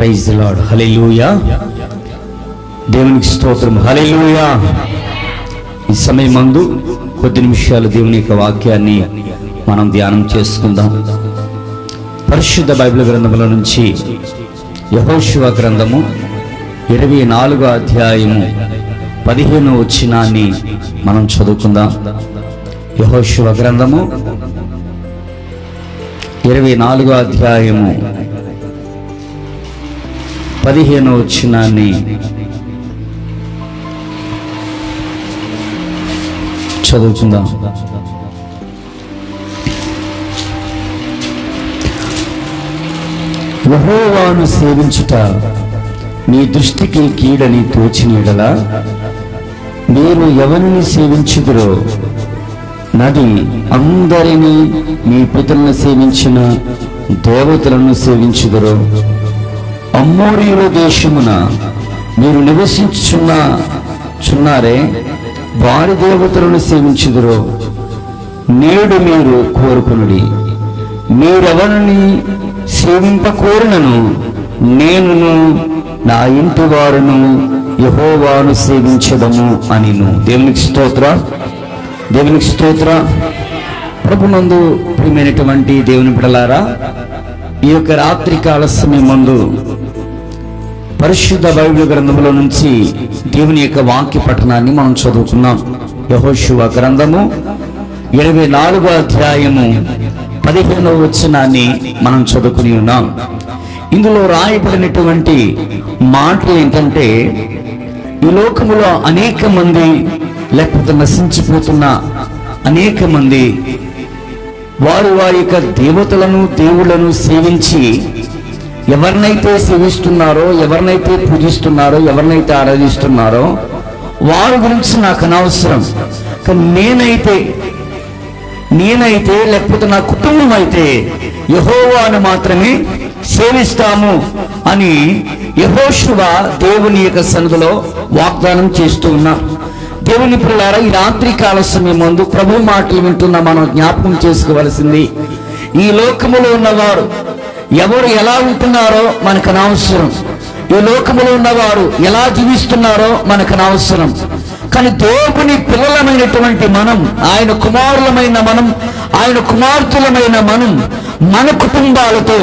Praise lord హల్లెలూయా దేవునికి స్తోత్రం. హల్లెలూయా ఈ సమయం మందు కొద్ది నిమిషాలు దేవుని యొక్క వాక్యాన్ని మనం ధ్యానం చేసుకుందాం. పరిశుద్ధ బైబిల్ గ్రంథముల నుంచి యహోశివ గ్రంథము ఇరవై నాలుగో అధ్యాయము పదిహేను వచ్చినాన్ని మనం చదువుకుందాం. యహోశివ గ్రంథము ఇరవై నాలుగో అధ్యాయము పదిహేను వచ్చినాన్ని చదువుకుందాం. యహోవాను సేవించుట మీ దృష్టికి కీడని తోచినీడలా మీరు ఎవరిని సేవించుదురో నది అందరినీ మీ పితరులను సేవించిన దేవతలను సేవించుదురో. అమ్మోరియుల దేశమున మీరు నివసించున్న చున్నారే వారి దేవతలను సేవించుదురో. నేడు మీరు కోరుకునుడి. మీరెవరిని సేవింపకోరినను నేనును నా ఇంటి వారును యహోవాను సేవించదము అనిను. దేవునికి స్తోత్ర. దేవునికి స్తోత్ర. ప్రభునందు ప్రియమైనటువంటి దేవుని బిడలారా ఈ యొక్క రాత్రికాల సమయం మందు పరిశుద్ధ బైబిల్ గ్రంథంలో నుంచి దేవుని యొక్క వాక్య పఠనాన్ని మనం చదువుకున్నాం. యహోశివ గ్రంథము ఇరవై నాలుగో అధ్యాయము పదిహేనవ వచనాన్ని మనం చదువుకుని ఉన్నాం. ఇందులో రాయబడినటువంటి మాటలు ఏంటంటే ఈ లోకములో అనేక మంది లేకపోతే నశించిపోతున్న అనేక మంది వారు వారి యొక్క దేవతలను దేవుళ్ళను సేవించి ఎవరినైతే సేవిస్తున్నారో ఎవరినైతే పూజిస్తున్నారో ఎవరినైతే ఆరాధిస్తున్నారో వారి గురించి నాకు అనవసరం. కానీ నేనైతే నేనైతే లేకపోతే నా కుటుంబం అయితే యహోవాను మాత్రమే సేవిస్తాము అని యహోశువ దేవుని యొక్క సన్నిధిలో వాగ్దానం చేస్తూ ఉన్నా. దేవుని పిల్లారా ఈ రాత్రి కాల సమయం ముందు ప్రభు మాటలు వింటున్న మనం జ్ఞాపకం చేసుకోవలసింది ఈ లోకములో ఉన్నవారు ఎవరు ఎలా ఉంటున్నారో మనకు అనవసరం. ఈ లోకములో ఉన్నవారు ఎలా జీవిస్తున్నారో మనకు అనవసరం. కానీ దేవుని పిల్లలమైనటువంటి మనం ఆయన కుమారులమైన మనం ఆయన కుమార్తెలమైన మనం మన కుటుంబాలతో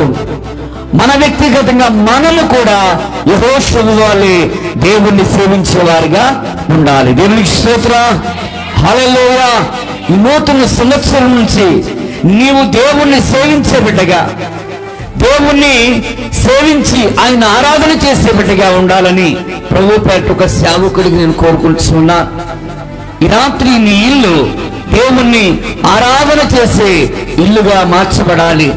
మన వ్యక్తిగతంగా మనము కూడా యహోషువు వాళ్ళే దేవుణ్ణి సేవించేవారిగా ఉండాలి. దేవునికి స్తోత్ర. హలలోయా ఈ నూతన సంవత్సరం నుంచి నీవు దేవుణ్ణి సేవించే బిడ్డగా దేవుణ్ణి సేవించి ఆయన ఆరాధన చేసే బిడ్డగా ఉండాలని ప్రభు పేట ఒక సేవకుడికి నేను కోరుకుంటున్నా. ఈ రాత్రి నీ ఇల్లు దేవుణ్ణి ఆరాధన చేసే ఇల్లుగా మార్చబడాలి.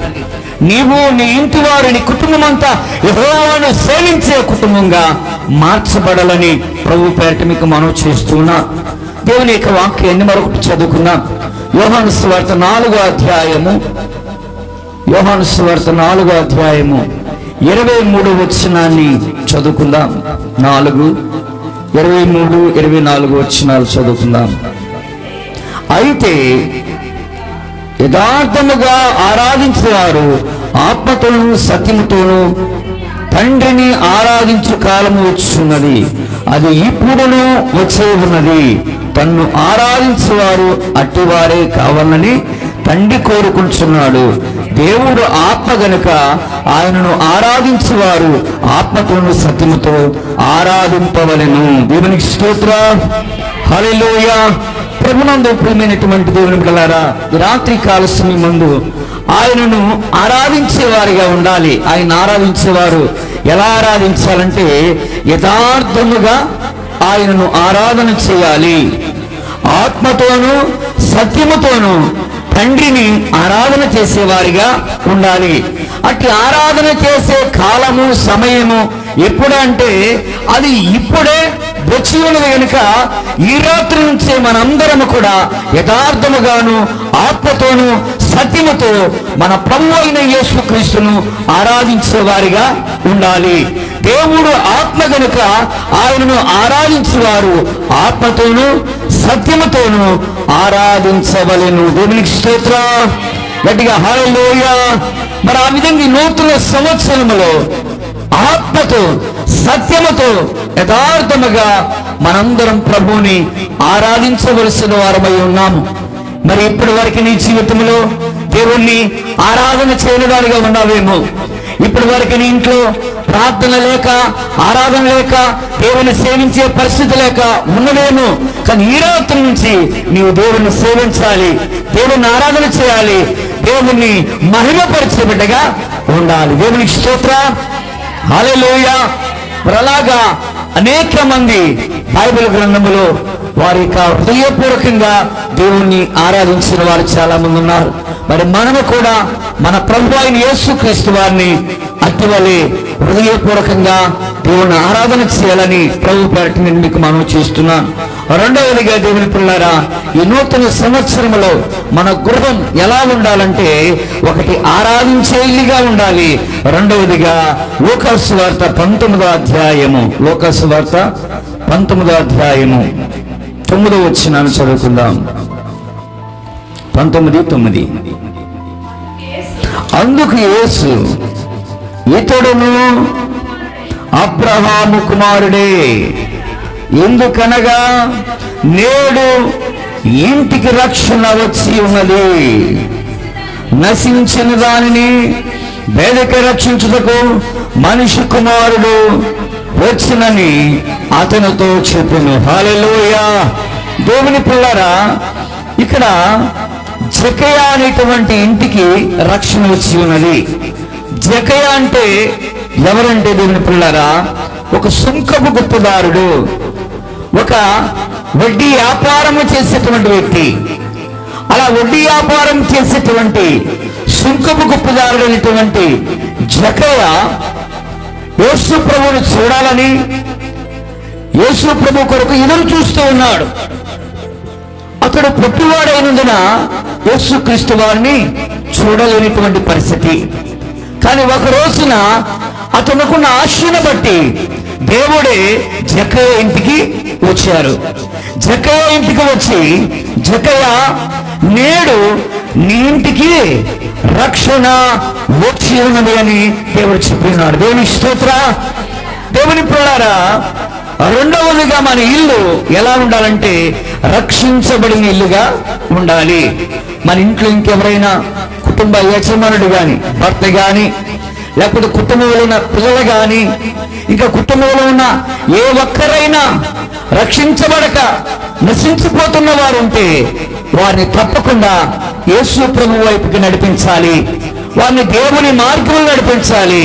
నీవు నీ ఇంటి వారు నీ కుటుంబం అంతా యెహోవాను సేవించే కుటుంబంగా మార్చబడాలని ప్రభు పేరిట మీకు మనం చేస్తున్నా. దేవుని యొక్క వాక్యాన్ని మరొకటి చదువుకున్నాం యోహాను స్వార్త నాలుగో అధ్యాయము యోహాను సువార్త నాలుగో అధ్యాయము ఇరవై మూడు వచనాన్ని చదువుకుందాం. నాలుగు ఇరవై మూడు ఇరవై నాలుగు వచనాలు చదువుకుందాం. అయితే యథార్థముగా ఆరాధించేవారు ఆత్మతోనూ సత్యముతోనూ తండ్రిని ఆరాధించు కాలము వచ్చున్నది అది ఇప్పుడును వచ్చే ఉన్నది. తన్ను ఆరాధించేవారు అట్టివారే కావాలని తండ్రి కోరుకుంటున్నాడు. దేవుడు ఆత్మ గనుక ఆయనను ఆరాధించేవారు ఆత్మతోను సత్యముతో ఆరాధింపవలను. దేవునికి స్తోత్ర. హరిలోయ ప్రభునందు ప్రియమైనటువంటి దేవుని గలారా రాత్రి కాల సమయం ముందు ఆయనను ఆరాధించేవారిగా ఉండాలి. ఆయన ఆరాధించేవారు ఎలా ఆరాధించాలంటే యథార్థముగా ఆయనను ఆరాధన చేయాలి. ఆత్మతోనూ సత్యముతోనూ తండ్రిని ఆరాధన చేసేవారిగా ఉండాలి. అట్టి ఆరాధన చేసే కాలము సమయము ఎప్పుడంటే అది ఇప్పుడే వచ్చి ఉన్నది కనుక ఈ రాత్రి నుంచే మనందరము కూడా యథార్థముగాను ఆత్మతోను సత్యముతో మన ప్రభు అయిన యేసుక్రీస్తును ఆరాధించే వారిగా ఉండాలి. దేవుడు ఆత్మ గనుక ఆయనను ఆరాధించేవారు ఆత్మతోను సత్యముతోను ఆరాధించవలను దేవునికి స్తోత్ర. గట్టిగా హల్లెలూయా. మరి ఆ విధంగా ఈ నూతన సంవత్సరములో ఆత్మతో సత్యముతో యథార్థముగా మనందరం ప్రభువుని ఆరాధించవలసిన వారమై ఉన్నాము. మరి ఇప్పటి వరకు నీ జీవితంలో దేవుణ్ణి ఆరాధన చేయనివాడిగా ఉన్నావేమో. ఇప్పటి వరకు నీ ఇంట్లో ప్రార్థన లేక ఆరాధన లేక దేవుని సేవించే పరిస్థితి లేక ఉన్నదేను కానీ ఈ రాత్రి నుంచి నీవు దేవుని సేవించాలి దేవుని ఆరాధన చేయాలి దేవుణ్ణి మహిమపరిచే బిడ్డగా ఉండాలి. దేవునికి స్తోత్ర. హల్లెలూయ. మరి అనేక మంది బైబిల్ గ్రంథములో వారి యొక్క హృదయపూర్వకంగా దేవుణ్ణి ఆరాధించిన వారు చాలా మంది ఉన్నారు. మరి మనము కూడా మన ప్రభు అయిన యేసుక్రీస్తు వారిని అతివలే హృదయపూర్వకంగా దేవుని ఆరాధన చేయాలని ప్రభు పేరట నేను మీకు మనం చేస్తున్నాను రెండవదిగా దేవుని పిల్లారా ఈ నూతన సంవత్సరంలో మన గృహం ఎలా ఉండాలంటే ఒకటి ఆరాధించే ఉండాలి. రెండవదిగా లోకస్ వార్త పంతొమ్మిదో అధ్యాయము. లోకస్ వార్త పంతొమ్మిదో అధ్యాయము. తొమ్మిదో వచ్చినాను చదువుకుందాం. పంతొమ్మిది తొమ్మిది. అందుకు యేసు ఇతడును అబ్రహాము కుమారుడే ఎందుకనగా నేడు ఇంటికి రక్షణ వచ్చి ఉన్నది. నశించిన దానిని వేదిక రక్షించుటకు మనిషి కుమారుడు వచ్చినని అతనితో చెప్పిన. హాలలోయ దేవుని పిల్లరా ఇక్కడ జకయ అనేటువంటి ఇంటికి రక్షణ వచ్చి ఉన్నది. జకయ అంటే ఎవరంటే దీని పిల్లరా? ఒక సుంకపు గుప్పదారుడు ఒక వడ్డీ వ్యాపారము చేసేటువంటి వ్యక్తి. అలా వడ్డీ వ్యాపారం చేసేటువంటి సుంకపు గుప్పదారుడు అనేటువంటి జకయ యేసు ప్రభువును చూడాలని యేసు ప్రభు కొరకు ఎదురు చూస్తూ ఉన్నాడు. అతడు పుట్టివాడైనందున యేసు క్రీస్తు వారిని చూడలేనిటువంటి పరిస్థితి. కానీ ఒక రోజున అతనుకున్న ఆశను బట్టి దేవుడే జకయ ఇంటికి వచ్చారు. జకయ ఇంటికి వచ్చి జకయ్య నేడు నీ ఇంటికి రక్షణ వచ్చి ఉన్నది అని దేవుడు చెప్పినాడు. దేవుని స్తోత్ర. దేవుని పిల్లారా రెండవదిగా మన ఇల్లు ఎలా ఉండాలంటే రక్షించబడిన ఇల్లుగా ఉండాలి. మన ఇంట్లో ఇంకెవరైనా కుటుంబ యజమానుడు గాని భర్త గాని లేకపోతే కుటుంబంలో ఉన్న పిల్లలు గాని ఇంకా కుటుంబంలో ఉన్న ఏ ఒక్కరైనా రక్షించబడక నశించిపోతున్న వారు ఉంటే వారిని తప్పకుండా యేసు ప్రభు వైపుకి నడిపించాలి. వారిని దేవుని మార్గంలో నడిపించాలి.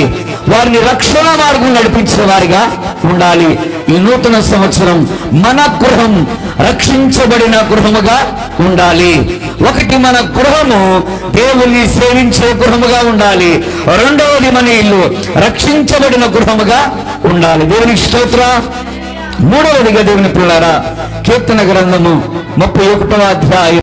వారిని రక్షణ మార్గం నడిపించిన వారిగా ఉండాలి. ఈ నూతన సంవత్సరం మన గృహం రక్షించబడిన గృహముగా ఉండాలి. ఒకటి మన గృహము దేవుని సేవించే గృహముగా ఉండాలి. రెండవది మన ఇల్లు రక్షించబడిన గృహముగా ఉండాలి. దేవునికి స్తోత్ర. మూడవదిగా దేవుని పిల్లారా కీర్తన గ్రంథము ముప్పై ఒకటవ అధ్యాయం.